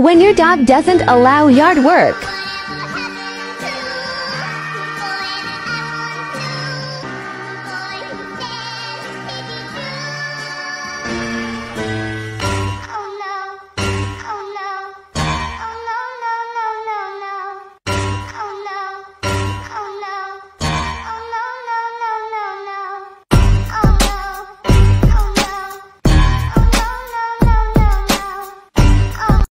When your dog doesn't allow yard work,